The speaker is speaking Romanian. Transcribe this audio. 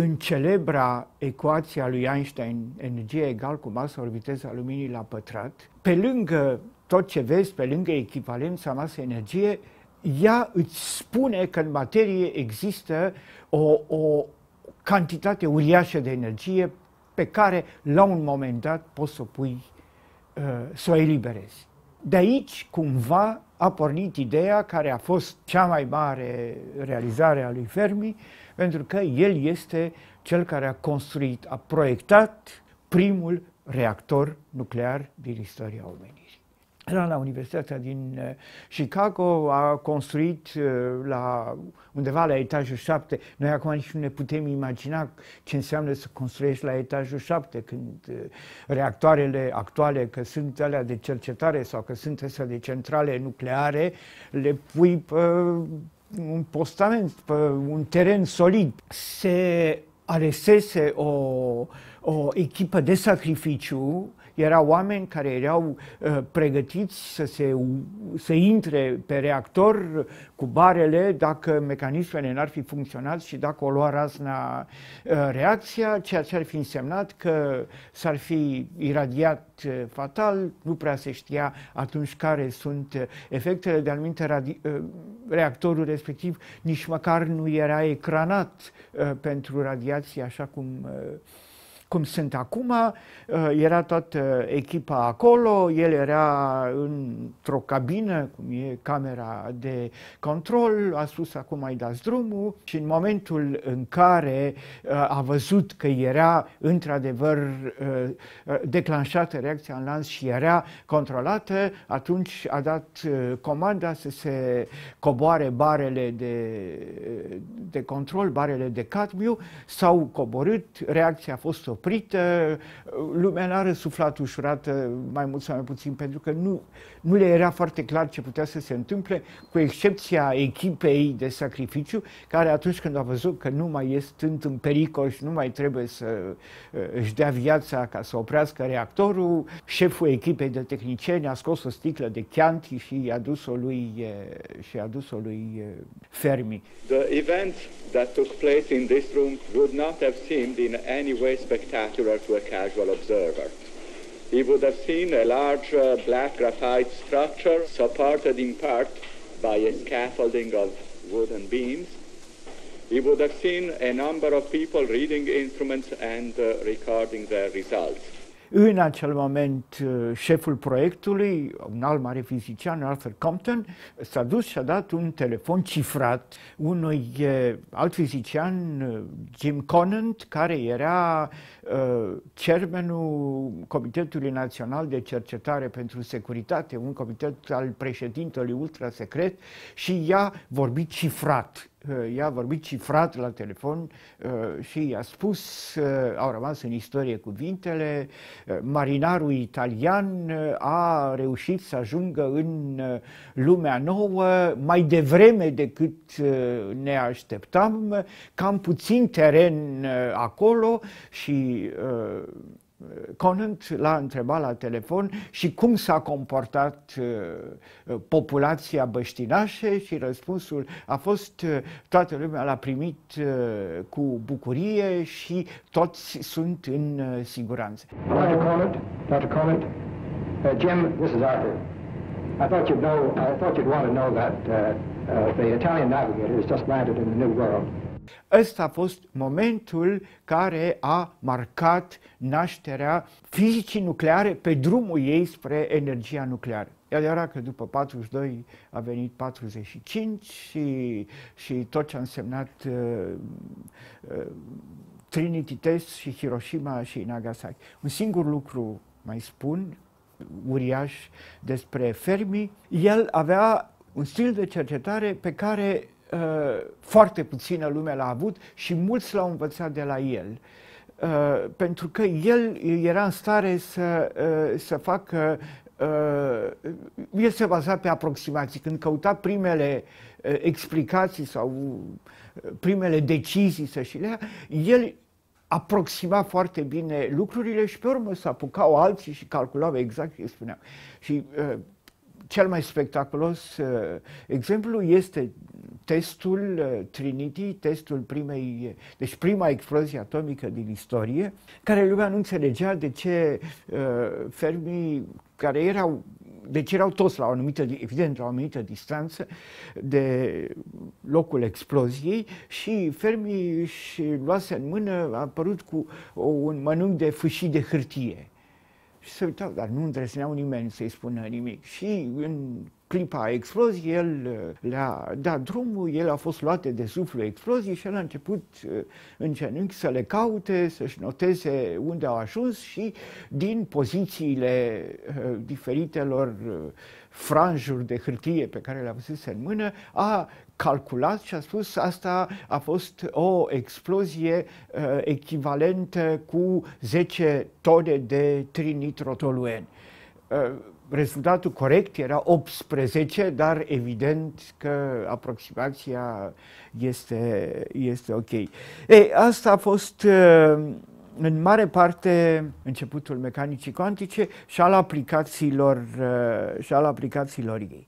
în celebra ecuație a lui Einstein, energie egal cu masa ori viteza luminii la pătrat, pe lângă tot ce vezi, pe lângă echivalența masă-energie, ea îți spune că în materie există o, o cantitate uriașă de energie pe care la un moment dat poți să o pui, uh, să o eliberezi. De aici, cumva, a pornit ideea care a fost cea mai mare realizare a lui Fermi, pentru că el este cel care a construit, a proiectat primul reactor nuclear din istoria omenirii era la Universitatea din uh, Chicago, a construit uh, la undeva la etajul 7. Noi acum nici nu ne putem imagina ce înseamnă să construiești la etajul 7, când uh, reactoarele actuale, că sunt alea de cercetare sau că sunt astea de centrale nucleare, le pui pe un postament, pe un teren solid. Se alesese o, o echipă de sacrificiu erau oameni care erau uh, pregătiți să, se, să intre pe reactor cu barele dacă mecanismele n-ar fi funcționat și dacă o lua razna uh, reacția, ceea ce ar fi însemnat că s-ar fi iradiat uh, fatal, nu prea se știa atunci care sunt uh, efectele, de anumite radi- uh, reactorul respectiv nici măcar nu era ecranat uh, pentru radiație așa cum uh, cum sunt acum, uh, era toată echipa acolo, el era într-o cabină, cum e camera de control, a spus acum mai dați drumul. Și în momentul în care uh, a văzut că era într-adevăr uh, declanșată reacția în lans și era controlată, atunci a dat comanda să se coboare barele de, de control, barele de cadmiu, s-au coborât, reacția a fost o oprită, lumea n-a răsuflat ușurată, mai mult sau mai puțin, pentru că nu, nu le era foarte clar ce putea să se întâmple, cu excepția echipei de sacrificiu, care atunci când a văzut că nu mai este în pericol și nu mai trebuie să uh, își dea viața ca să oprească reactorul, șeful echipei de tehnicieni a scos o sticlă de Chianti și i-a dus-o lui, uh, și a dus-o lui uh, Fermi. The event that took place in this room would not have seemed in any way spectacular to a casual observer. He would have seen a large uh, black graphite structure supported in part by a scaffolding of wooden beams. He would have seen a number of people reading instruments and uh, recording their results. În acel moment, uh, șeful proiectului, un alt mare fizician, Arthur Compton, s-a dus și a dat un telefon cifrat unui uh, alt fizician, uh, Jim Conant, care era chairmanul Comitetului Național de Cercetare pentru Securitate, un comitet al președintelui ultra secret și i-a vorbit cifrat ea a vorbit cifrat la telefon uh, și i-a spus, uh, au rămas în istorie cuvintele, uh, marinarul italian a reușit să ajungă în lumea nouă mai devreme decât ne așteptam, cam puțin teren acolo și Conant l-a întrebat la telefon și cum s-a comportat uh, populația băștinașe și răspunsul a fost uh, toată lumea l-a primit uh, cu bucurie și toți sunt în uh, siguranță. Dr. Conant, Dr. Conant, uh, Jim, this is Arthur. I thought you'd know, I thought you'd want to know that uh, uh, the Italian navigator has just landed in the New World. Ăsta a fost momentul care a marcat nașterea fizicii nucleare pe drumul ei spre energia nucleară. E adevărat că după 42 a venit 45 și, și tot ce a însemnat uh, uh, Trinity Test și Hiroshima și Nagasaki. Un singur lucru mai spun, uriaș, despre Fermi. El avea un stil de cercetare pe care uh, foarte puțină lume l-a avut și mulți l-au învățat de la el. Uh, pentru că el era în stare să, uh, să facă uh, el se baza pe aproximații. Când căuta primele uh, explicații sau uh, primele decizii să și le ia, el aproxima foarte bine lucrurile și pe urmă să apucau alții și calculau exact ce spuneau. Și uh, cel mai spectaculos uh, exemplu este testul uh, Trinity, testul primei, deci prima explozie atomică din istorie, care lumea nu înțelegea de ce uh, Fermi, care erau deci erau toți la o anumită, evident, la o anumită distanță de locul exploziei și Fermi și luase în mână, a apărut cu un mănânc de fâșii de hârtie. Și se uitau, dar nu îndrăzneau nimeni să-i spună nimic. Și în clipa exploziei, el uh, le-a dat drumul, el a fost luate de suflu exploziei și el a început uh, în genunchi să le caute, să-și noteze unde au ajuns și din pozițiile uh, diferitelor franjuri de hârtie pe care le-a văzut în mână, a calculat și a spus asta a fost o explozie uh, echivalentă cu 10 tone de trinitrotoluen. Uh, rezultatul corect era 18, dar evident că aproximația este, este ok. Ei, asta a fost uh, în mare parte începutul mecanicii cuantice și al aplicațiilor, uh, și al aplicațiilor ei.